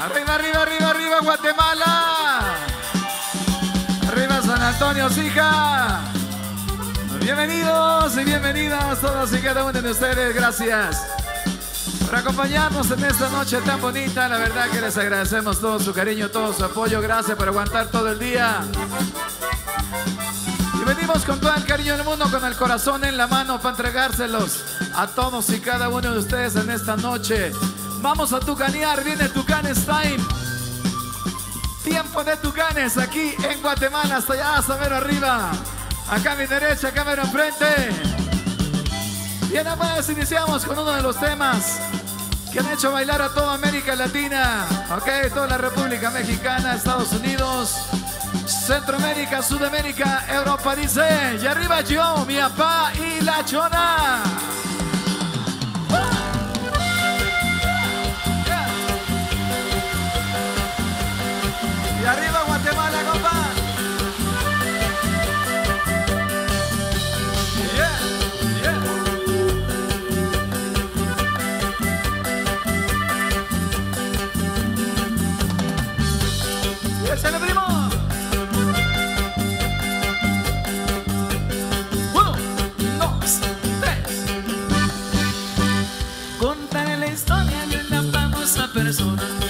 Arriba, arriba, arriba, arriba, Guatemala. Arriba San Antonio, Sija. Bienvenidos y bienvenidas todos y cada uno de ustedes. Gracias por acompañarnos en esta noche tan bonita. La verdad que les agradecemos todo su cariño, todo su apoyo. Gracias por aguantar todo el día. Y venimos con todo el cariño del mundo, con el corazón en la mano para entregárselos a todos y cada uno de ustedes en esta noche. Vamos a tucanear, viene Tucanes Time. Tiempo de Tucanes aquí en Guatemala, hasta allá, hasta ver arriba. Acá a mi derecha, acá a enfrente. Bien, pues iniciamos con uno de los temas que han hecho bailar a toda América Latina, ok, toda la República Mexicana, Estados Unidos, Centroamérica, Sudamérica, Europa, dice, y arriba yo, mi papá y la chona. Famosa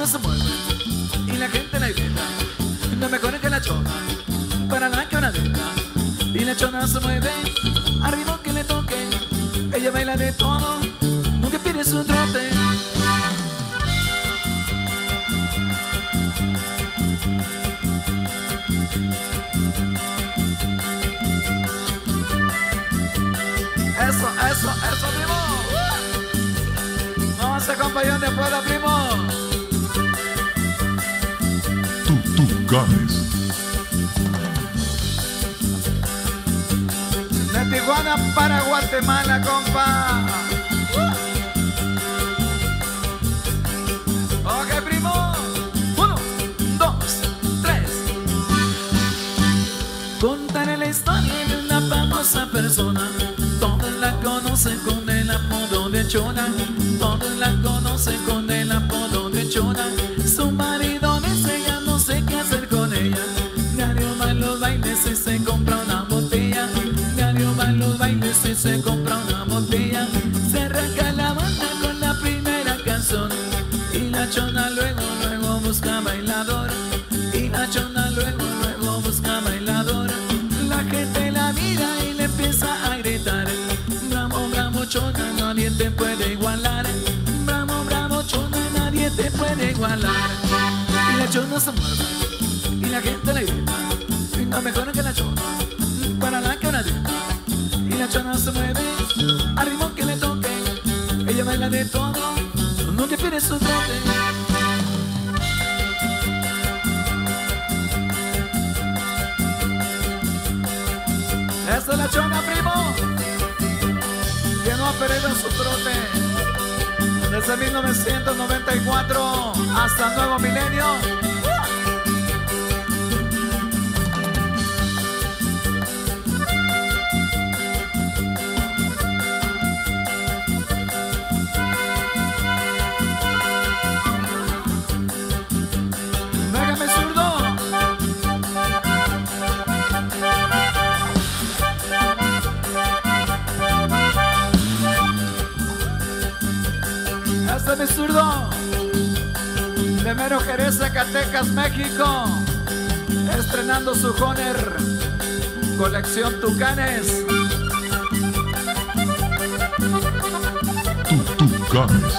Chona se mueve. Y la gente la grita. No mejor que la chona. Para la quebradita. Y la chona se mueve. Arriba que le toque. Ella baila de todo. Nunca pide su trote. Eso, eso, eso, primo. Vamos a acompañar después, primo. Tucanes. De Tijuana para Guatemala, compa. Ok, primo. Uno, dos, tres. Contaré la historia de una famosa persona. Todos la conocen con el apodo de Chona. Nadie te puede igualar. Bravo, bravo, chona, nadie te puede igualar. Y la chona se mueve. Y la gente le grita. No mejor que la chona. Para la quebradita. Y la chona se mueve. Al ritmo que le toque. Ella baila de todo. No te pierdes su trote. Esa es la chona, primo. Ha perdido su trote. Desde 1994 hasta el nuevo milenio. Es mi zurdo. De Mero Jerez, Zacatecas, México. Estrenando su Honer. Colección Tucanes. Tu- Tucanes.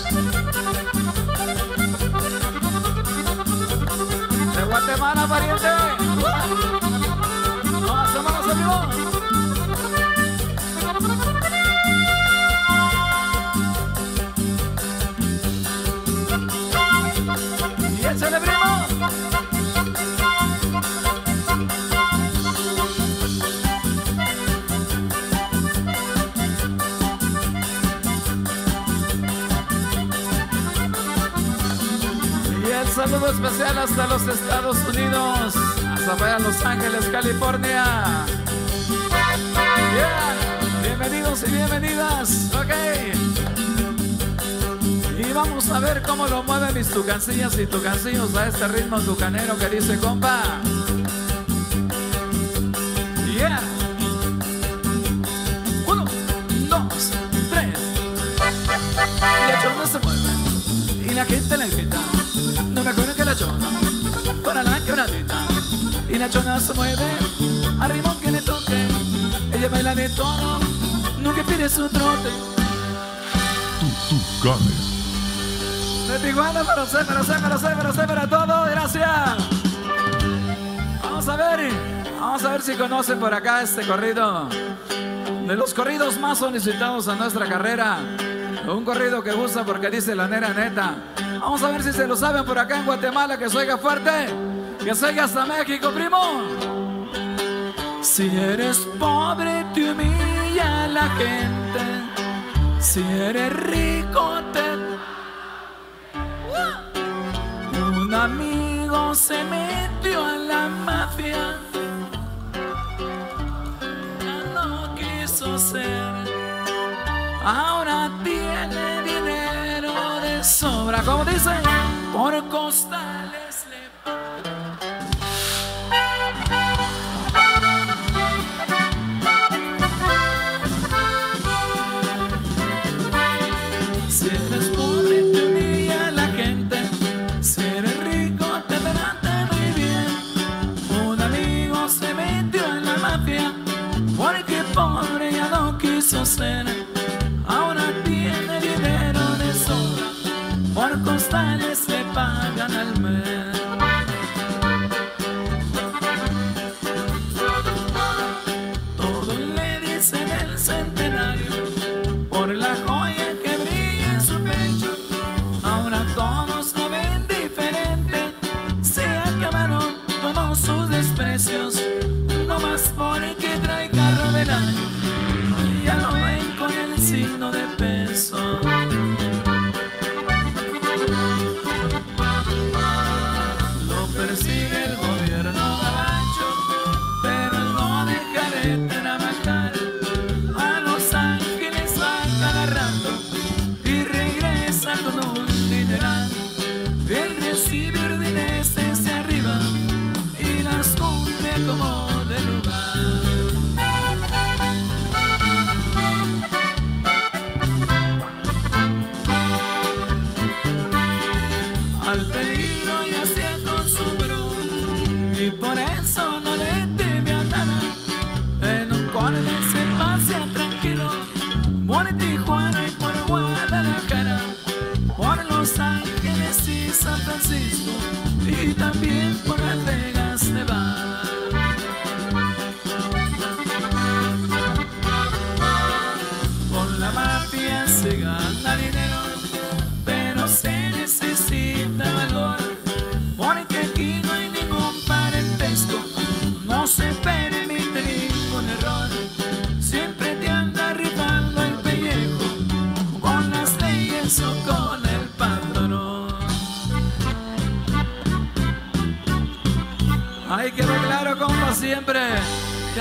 De Guatemala, pariente. Saludo especial hasta los Estados Unidos, hasta allá Los Ángeles, California. Bienvenidos y bienvenidas. Ok. Y vamos a ver cómo lo mueven mis tucancillas y tucancillos a este ritmo tucanero que dice compa. Yeah. Uno, dos, tres. Y la chona se mueve. Y la gente le grita. No me acuerdo que la chona. Para la quebradita. Y la chona se mueve. Arriba que le toque. Ella baila de todo. Nunca pide su trote. Tu, Tucanes. De Tijuana para usted, para usted, para usted, para usted, para todo. Gracias. Vamos a ver. Vamos a ver si conocen por acá este corrido. De los corridos más solicitados a nuestra carrera. Un corrido que gusta porque dice la nera neta. Vamos a ver si se lo saben por acá en Guatemala. Que suega fuerte. Que suega hasta México, primo. Si eres pobre, te humilla la gente. Si eres rico, te un amigo se metió a la mafia. No quiso ser. Sobra. Como dice, por costales le Si eres pobre, te humilla la gente. Si eres rico, te trata muy bien. Un amigo se metió en la mafia porque pobre ya no quiso ser.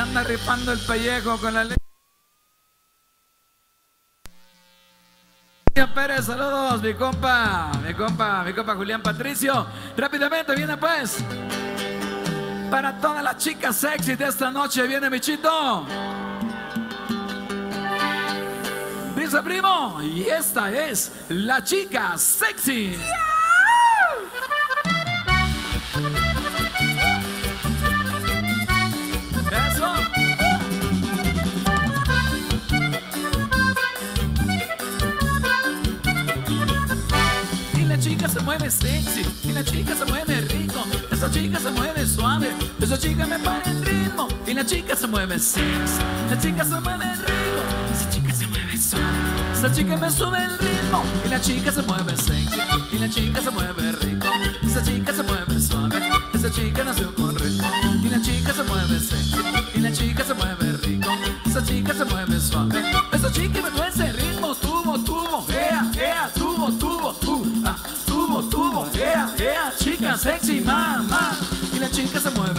Anda rifando el pellejo con la ley. Pérez, saludos, mi compa, mi compa, mi compa Julián Patricio. Rápidamente viene pues. Para todas las chicas sexy de esta noche viene mi chito. Dice primo, y esta es la chica sexy. Eso. Mueve sexy, y la chica se mueve rico, esa chica se mueve suave, esa chica me para el ritmo, y la chica se mueve sexy, la chica se mueve rico, esa chica se mueve suave, esa chica me sube el ritmo, y la chica se mueve sexy, y la chica se mueve rico, esa chica se mueve suave, esa chica nació con ritmo,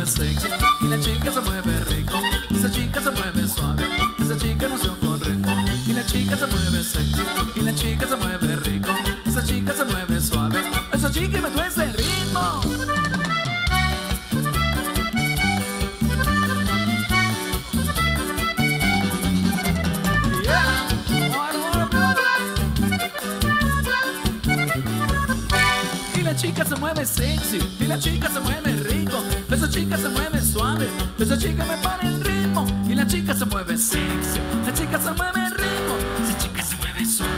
sexy y la chica se mueve rico. Esa chica se mueve suave, esa chica no se ocurre. Y la chica se mueve sexy y la chica se mueve rico. Esa chica se mueve suave, esa chica me tuerce el ritmo. Y la chica se mueve sexy, y la chica se mueve chica se mueve suave, esa chica me pone el ritmo, y la chica se mueve sexy, la chica se mueve rico, esa chica se mueve suave,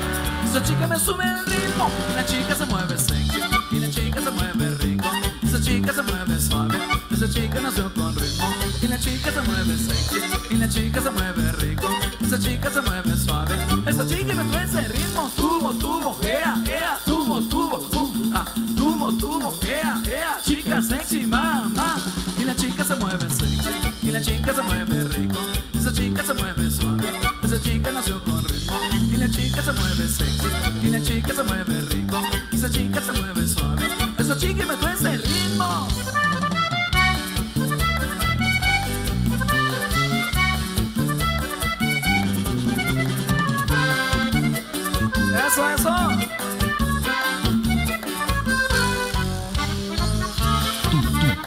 esa chica me sube el ritmo, y la chica se mueve sexy, y la chica se mueve rico, esa chica se mueve suave, esa chica nació con ritmo, y la chica se mueve sexy, y la chica se mueve rico, esa chica se mueve suave, esa chica me trae ese ritmo, tubo, tubo, ea,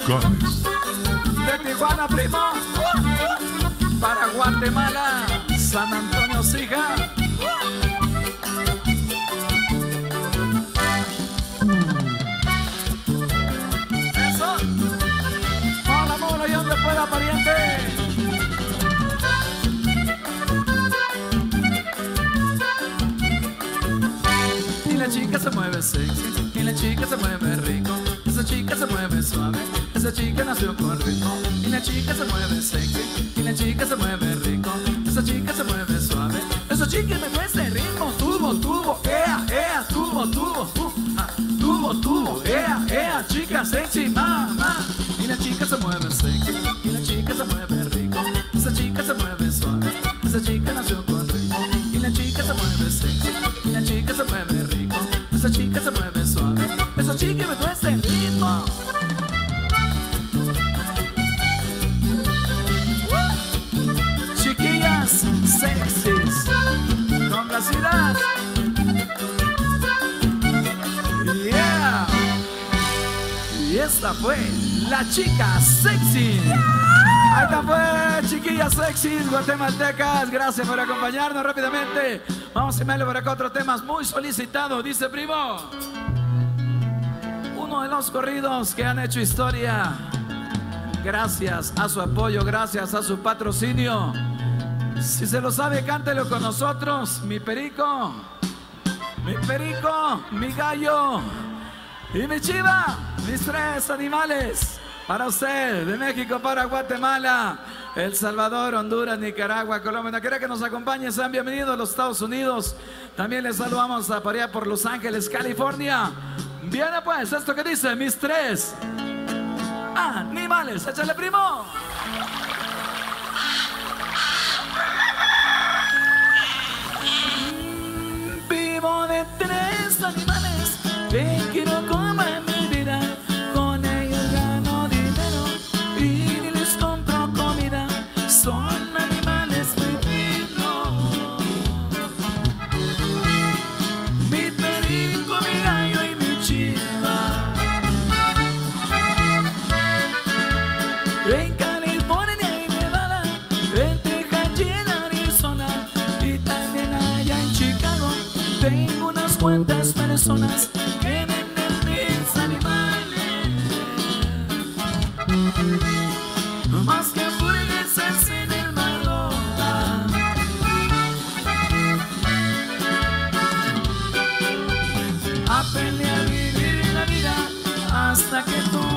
De Tijuana, primo. Para Guatemala, San Antonio, Sija. Eso. Hola, mono, y donde pueda, pariente. Y la chica se mueve sexy, y la chica se mueve rico, esa chica se mueve suave, esa chica nació con ritmo, y la chica se mueve sexy, y la chica se mueve rico, esa chica se mueve suave, esa chica me mueve ese ritmo, tubo, tubo, ea, ea, tubo, uh, ah, tubo, tubo, ea, ea, chica sexy, mamá, y la chica se mueve sexy, y la chica se mueve rico, esa chica se mueve suave, esa chica nació con ritmo, y la chica se mueve sexy, y la chica se mueve rico, esa chica se mueve suave, esa chica me esta fue la chica sexy. Ahí está pues, chiquillas sexys, guatemaltecas. Gracias por acompañarnos rápidamente. Vamos a irme por acá otro tema muy solicitado. Dice primo. Uno de los corridos que han hecho historia. Gracias a su apoyo, gracias a su patrocinio. Si se lo sabe, cántelo con nosotros, mi perico. Mi perico, mi gallo y mi chiva, mis tres animales. Para usted, de México para Guatemala, El Salvador, Honduras, Nicaragua, Colombia. Donde quiera que nos acompañe, sean bienvenidos a los Estados Unidos. También les saludamos a parear por Los Ángeles, California. Viene pues esto que dice, mis tres animales. Échale primo. Vivo de tres animales que cuantas personas que venden mis animales. Más que hamburguesas en el Marlota. Aprendí a vivir la vida hasta que tuve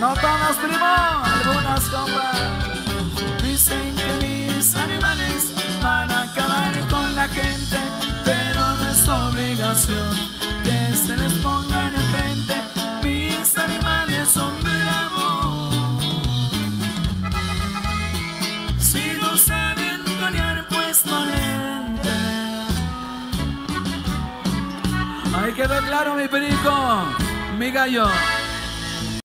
No todos, primo, algunas compas. Dicen que mis animales van a acabar con la gente, pero no es obligación que se les pongan enfrente. Mis animales son bravos. Si no saben corear, pues no entren. Ahí quedó claro mi perico, mi gallo.